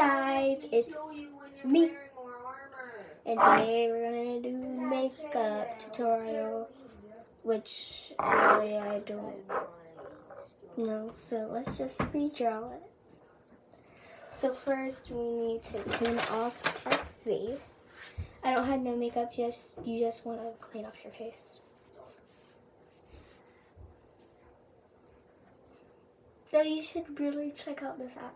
guys, it's me. And today we're gonna do makeup tutorial, which really I don't know. So let's just redraw it. So first we need to clean off our face. I don't have no makeup, just you just want to clean off your face. So you should really check out this app.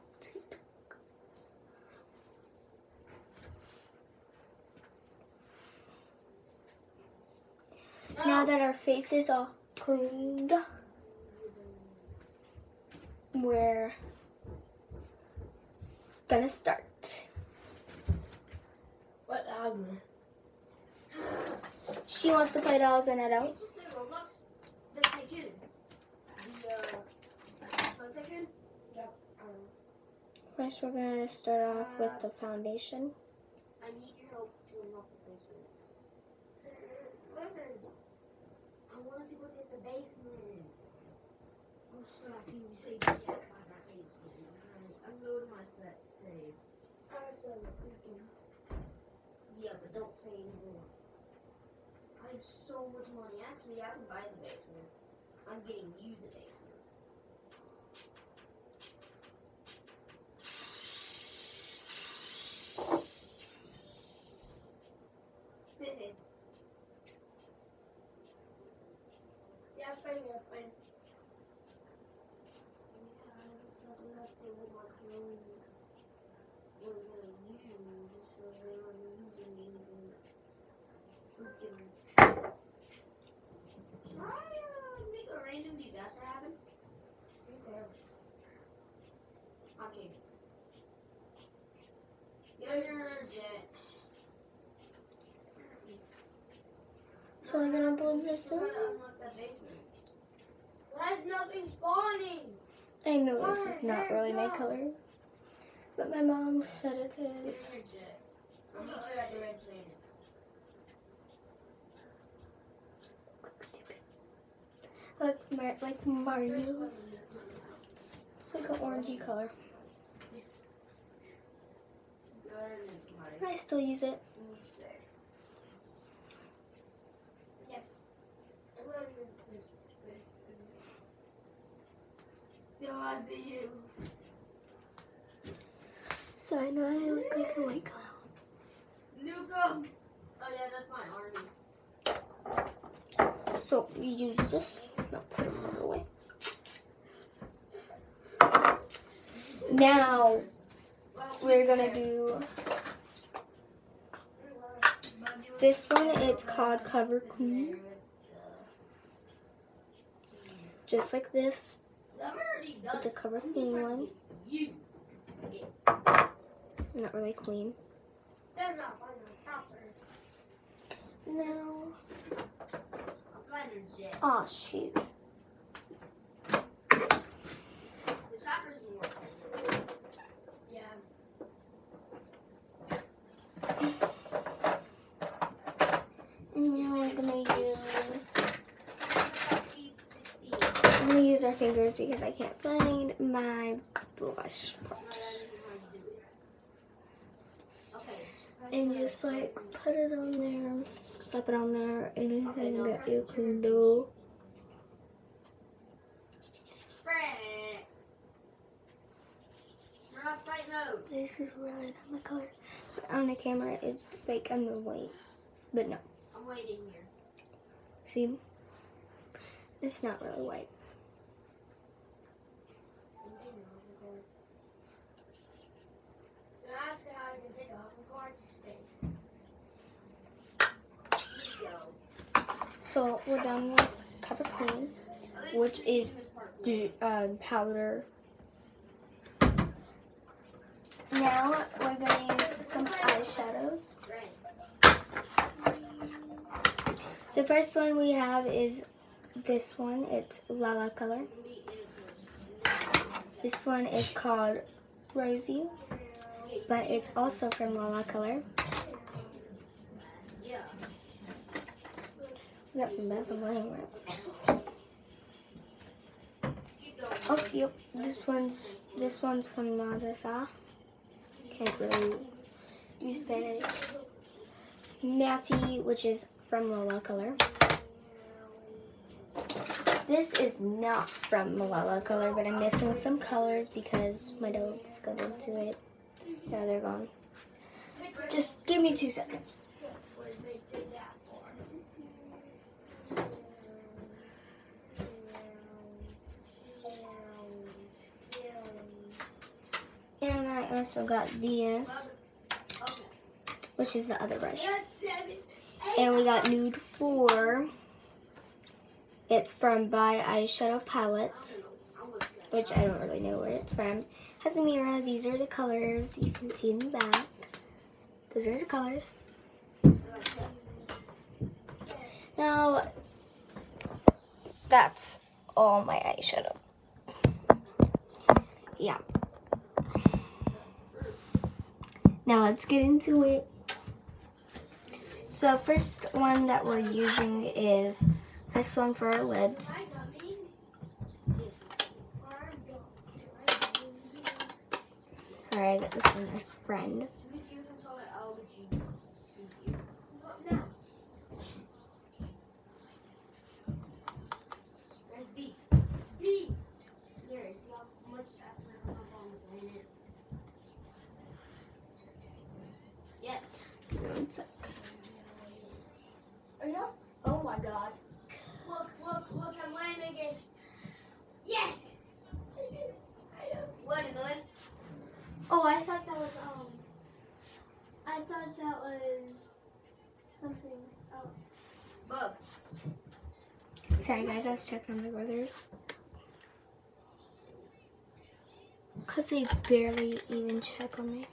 Now that our faces are cleaned, we're gonna start. What album? She wants to play dolls and I don't. The Tycoon. The, uh? First, we're gonna start off with the foundation. I need your help to unlock the basement. I want to see the basement. Oh, slap you, say Jack by my basement. Alright, I'm going to my save. Yeah, but don't say anymore. I have so much money. Actually, I can buy the basement. I'm getting you the basement. Yeah, it's fine, yeah, fine. Make a random disaster happen. Okay. Get on your jet. So we're gonna blow this in. Try to unlock that basement. Why is nothing spawning? I know this is not really my color, but my mom said it is. Get on your jet. I'll meet you at the red planet. Look stupid. Like Mar- like Mario. It's like an orangey color. Go ahead and somebody. But I still use it. Who's there? Yo, I see you. So I know I look like a white clown. Nuka! Oh yeah, that's my army. So we use this. No, put it away. Now we're gonna do this one. It's called Cover Queen. Just like this, I've already done with the Cover Queen one. Not really clean. They're not fine. No. I'm flying your jet. Oh shoot. The chopper's more. Yeah. And now we're gonna use. Speed 60. I'm gonna use our fingers because I can't find my blush part. And just like put it on there, slap it on there, anything that you can do. Frank. Turn off flight mode. This is really not my color. But on the camera, it's like I'm the white, but no. I'm waiting here. See, it's not really white. And ask how you can take off the car to space. Let's go. So we're done with cover clean, which is uh, powder. Now we're gonna use some eyeshadows. So first one we have is this one. It's Lala color. This one is called Rosie, but it's also from Lala color. Got some Bath and. Oh, yep. This one's this one's from Madasa. can't really use that. Matty, which is from Lola Color. This is not from Malala Color, but I'm missing some colors because my notes got into it. Now they're gone. Just give me two seconds. And I also got this, which is the other brush. And we got Nude 4. It's from by Eyeshadow Palette, which I don't really know where it's from. Has a mirror. These are the colors you can see in the back. Those are the colors. Now, that's all my eyeshadow. Yeah. Now let's get into it. So first one that we're using is this one for our lids. Sorry, I got this from my friend. Yes. One sec. Yes. Oh my god. Look, look, look, I'm landing it. Yes! What, Emily? Oh, I thought that was, um, I thought that was something else. Bug. Sorry guys, I was checking on my brothers. Cause they barely even check on me.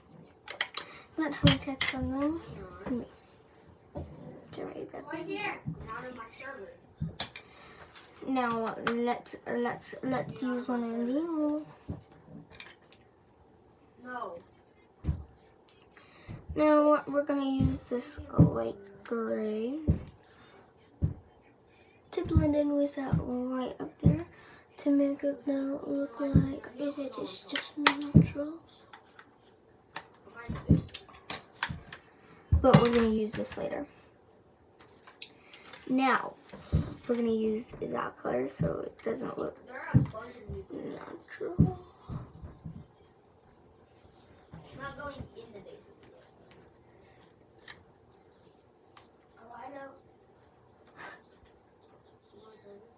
But who checks on them? Me. Right here. Not in my server. Now let's let's let's use one of these. No. Now we're gonna use this light gray to blend in with that white up there to make it now look like it is just natural. But we're gonna use this later. Now we're gonna use that color so it doesn't look natural. It's not going in the basement yet. Oh, I know. You want to say this?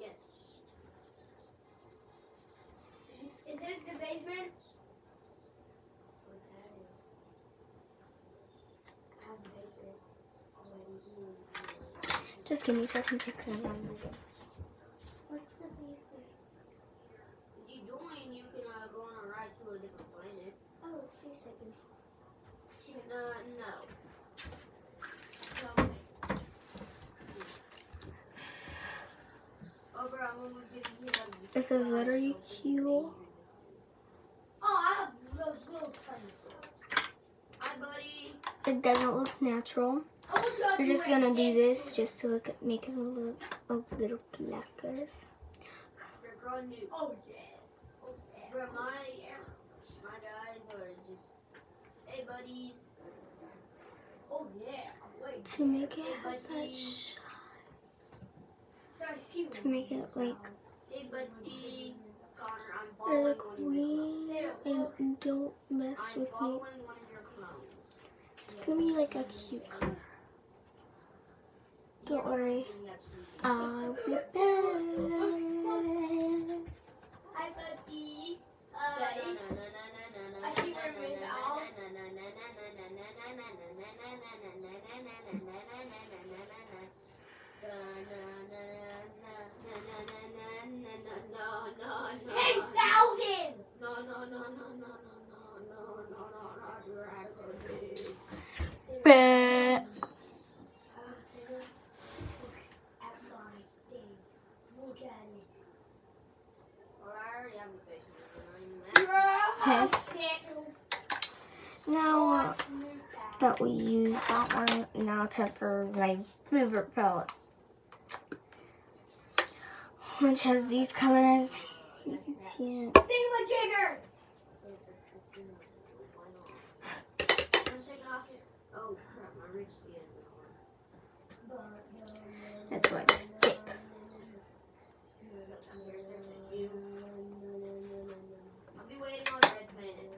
Yes. Is this the basement? What that is. I have the basement already. Just give me a second to check that out. What's the basement? If you join, you can uh, go on a ride to a different planet. Oh, space second. Uh, no. Oh, bro, I'm almost giving you. This is literally cute. Oh, I have those little tiny swords. Hi, buddy. It doesn't look natural. I will judge We're just gonna do this. just to look make it look a little blacker. Oh, yeah. My, my are just, hey, buddies. Oh, yeah. To make it have that sh- Sorry, see to make it like Hey, buddy. Connor, I'm your queen and don't mess I'm with me. It's gonna be like a cute color. Don't worry, I'll be back. Hi, buddy. Daddy. I see where it is out. Ten thousand. No, no, no, no, no, no, no, no, no, no, no, dragon. Back. At my thing. Look at it. Well, I already have the basement. so I'm not even mad. Bro, sick. Now uh, that we use one, now time for my favorite palette. Which has these colors. You can see it. Thingamajigger. Why not? I'm taking off it. Oh crap! My reach the end of the car. That's why it's thick. I'm very thick, thank you. I'll be waiting on the red planet.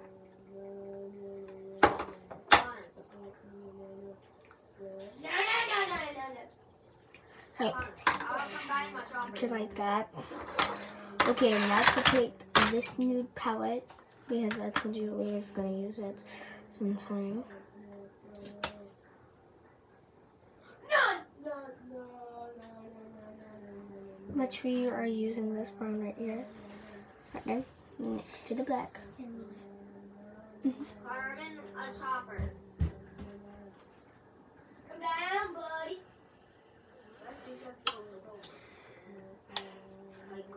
Fine. No, no, no, no, no, no. Like, just like that. Okay, now to take this nude palette because I told you was gonna use it sometime. Which we are using this brown right here, right there, next to the black. Connor, a chopper. Come down, buddy. Let's do something on the road. Like,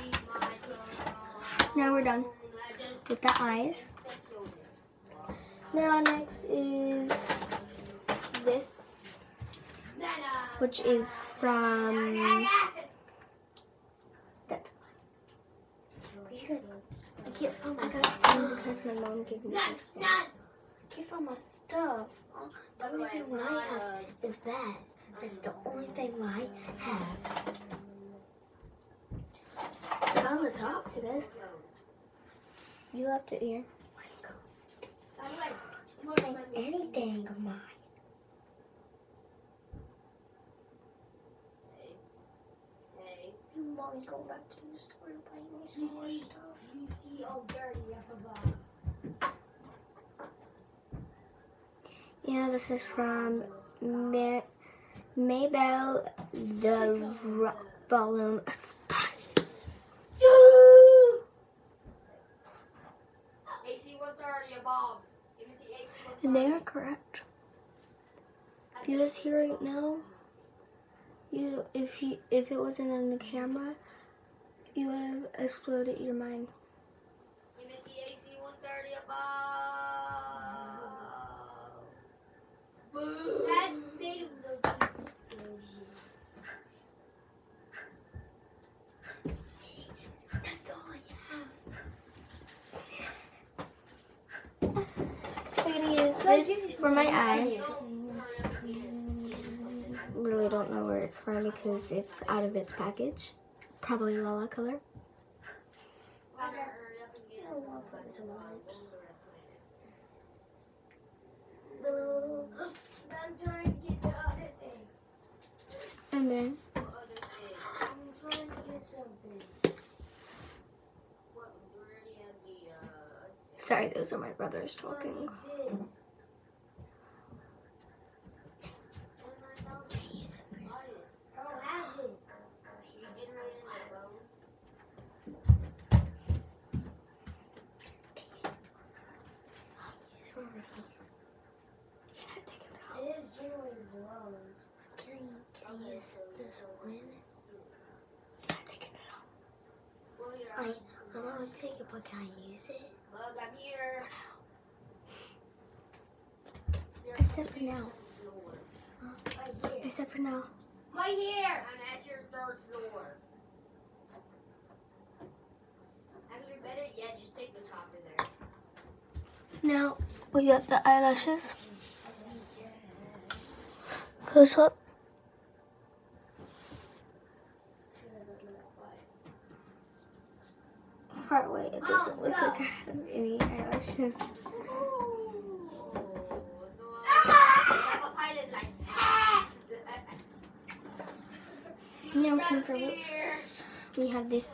Leave my car Now we're done with the eyes. Now next is this, which is from that's I can't find my some because my mom gave me this one. I can't find my stuff. The only thing I have is that. That's the only thing I have. On the top to this, you left it here. More than anything of mine. hey. Hey. Mommy's going back to the store and buying me some You more see, stuff. you see, oh, dirty up above. Yeah, this is from Ma- Maybelline the Rock Volume And they are correct. If you guys hear right now, you if he if it wasn't in the camera, you would have exploded your mind. Give me the 130 above. Boo. That made him look That's all I have. I'm gonna use this for my eye. No, hurry up and get it. Really don't know where it's from because it's out of its package. Probably Lala color. Connor, hurry up and get it. I don't want to put I, can I use this one? You're not taking it off. Well, I, I'm- I'm gonna take it, but can I use it? Look, I'm here. Except for now. Here. Except for now. Right here. I'm at your third floor. Actually, better yet, just take the top in there. Now we got the eyelashes. Close up. Far away, it doesn't look I have any eyelashes. Now time for lips. We have this